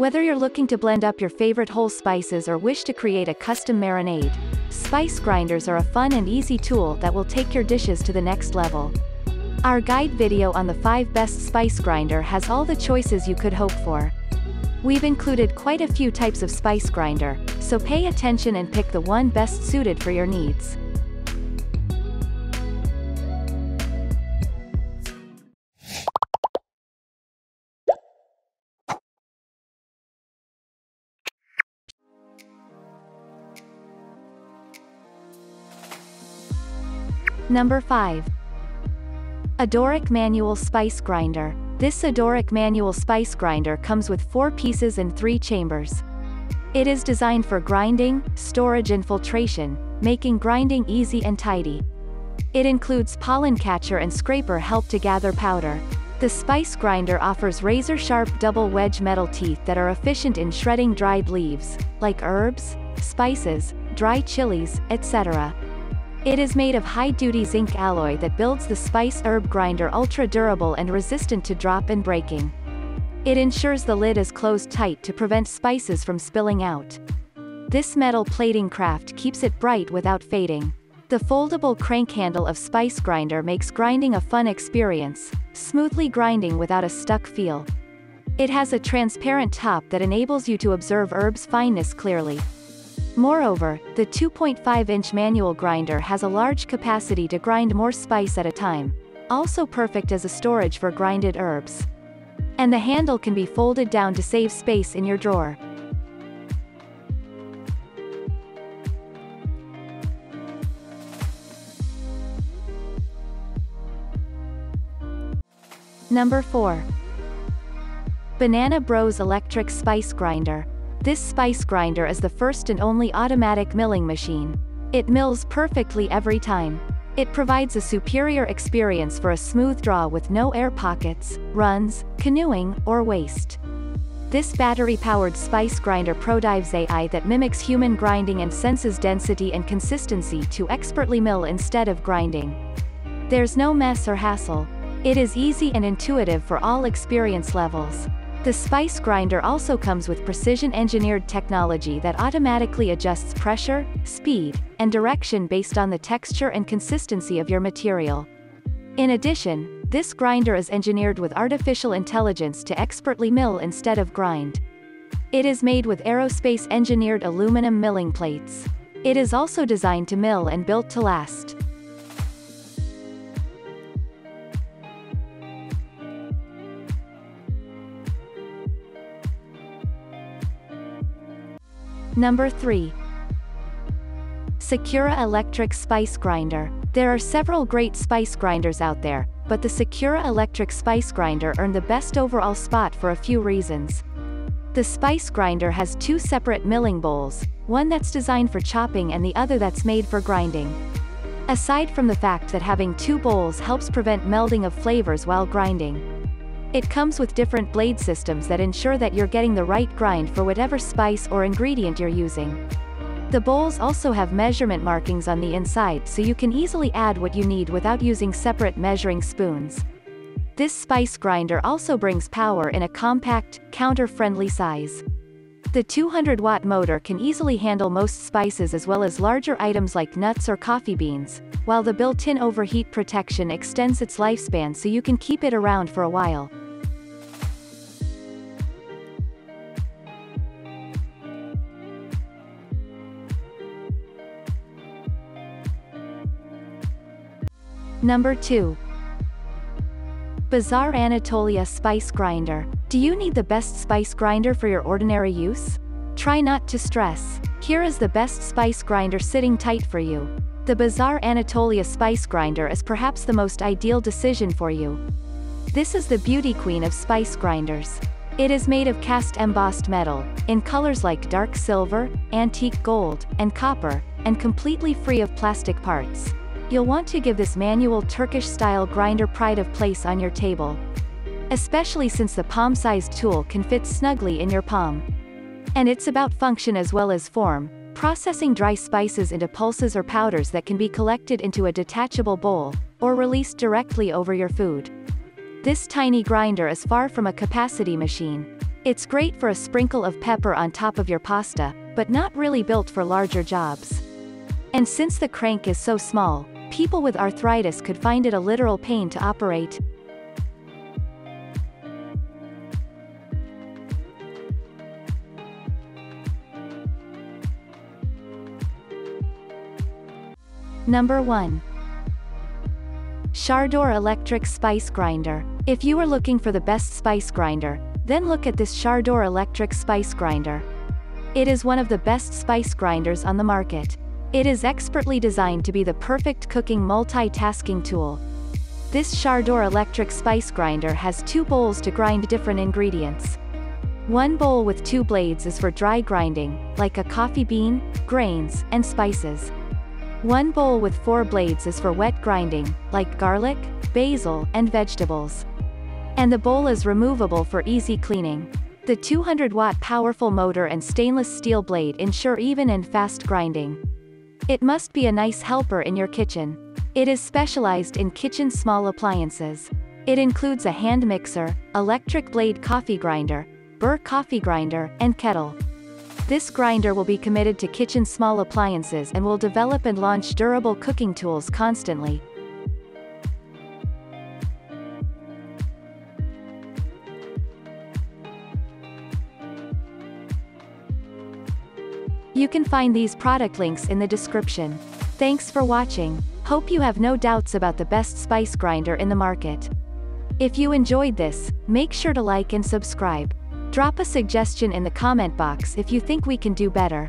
Whether you're looking to blend up your favorite whole spices or wish to create a custom marinade, spice grinders are a fun and easy tool that will take your dishes to the next level. Our guide video on the 5 best spice grinder has all the choices you could hope for. We've included quite a few types of spice grinder, so pay attention and pick the one best suited for your needs. Number 5. Adoric Manual Spice Grinder. This Adoric Manual Spice Grinder comes with four pieces and three chambers. It is designed for grinding, storage and filtration, making grinding easy and tidy. It includes pollen catcher and scraper help to gather powder. The spice grinder offers razor-sharp double wedge metal teeth that are efficient in shredding dried leaves, like herbs, spices, dry chilies, etc. It is made of high-duty zinc alloy that builds the spice herb grinder ultra-durable and resistant to drop and breaking. It ensures the lid is closed tight to prevent spices from spilling out. This metal plating craft keeps it bright without fading. The foldable crank handle of Spice Grinder makes grinding a fun experience, smoothly grinding without a stuck feel. It has a transparent top that enables you to observe herbs' fineness clearly. Moreover, the 2.5-inch manual grinder has a large capacity to grind more spice at a time, also perfect as a storage for grinded herbs. And the handle can be folded down to save space in your drawer. Number 4. Banana Bros Electric Spice Grinder. This spice grinder is the first and only automatic milling machine. It mills perfectly every time. It provides a superior experience for a smooth draw with no air pockets, runs, canoeing, or waste. This battery-powered spice grinder prodives AI that mimics human grinding and senses density and consistency to expertly mill instead of grinding. There's no mess or hassle. It is easy and intuitive for all experience levels. The spice grinder also comes with precision-engineered technology that automatically adjusts pressure, speed, and direction based on the texture and consistency of your material. In addition, this grinder is engineered with artificial intelligence to expertly mill instead of grind. It is made with aerospace-engineered aluminum milling plates. It is also designed to mill and built to last. Number 3. Secura Electric Spice Grinder. There are several great spice grinders out there, but the Secura Electric Spice Grinder earned the best overall spot for a few reasons. The spice grinder has two separate milling bowls, one that's designed for chopping and the other that's made for grinding. Aside from the fact that having two bowls helps prevent melding of flavors while grinding, it comes with different blade systems that ensure that you're getting the right grind for whatever spice or ingredient you're using. The bowls also have measurement markings on the inside so you can easily add what you need without using separate measuring spoons. This spice grinder also brings power in a compact, counter-friendly size. The 200-watt motor can easily handle most spices as well as larger items like nuts or coffee beans, while the built-in overheat protection extends its lifespan so you can keep it around for a while. Number 2. Bazaar Anatolia Spice Grinder. Do you need the best spice grinder for your ordinary use? Try not to stress. Here is the best spice grinder sitting tight for you. The Bazaar Anatolia Spice Grinder is perhaps the most ideal decision for you. This is the beauty queen of spice grinders. It is made of cast embossed metal, in colors like dark silver, antique gold, and copper, and completely free of plastic parts. You'll want to give this manual Turkish-style grinder pride of place on your table. Especially since the palm-sized tool can fit snugly in your palm. And it's about function as well as form, processing dry spices into pulses or powders that can be collected into a detachable bowl, or released directly over your food. This tiny grinder is far from a capacity machine. It's great for a sprinkle of pepper on top of your pasta, but not really built for larger jobs. And since the crank is so small, people with arthritis could find it a literal pain to operate. Number 1. Shardor Electric Spice Grinder. If you are looking for the best spice grinder, then look at this Shardor Electric Spice Grinder. It is one of the best spice grinders on the market. It is expertly designed to be the perfect cooking multitasking tool. This Shardor Electric Spice Grinder has two bowls to grind different ingredients. One bowl with two blades is for dry grinding, like a coffee bean, grains, and spices. One bowl with four blades is for wet grinding, like garlic, basil, and vegetables. And the bowl is removable for easy cleaning. The 200-watt powerful motor and stainless steel blade ensure even and fast grinding. It must be a nice helper in your kitchen. It is specialized in kitchen small appliances. It includes a hand mixer, electric blade coffee grinder, burr coffee grinder, and kettle. This grinder will be committed to kitchen small appliances and will develop and launch durable cooking tools constantly. You can find these product links in the description. Thanks for watching. Hope you have no doubts about the best spice grinder in the market. If you enjoyed this, make sure to like and subscribe. Drop a suggestion in the comment box if you think we can do better.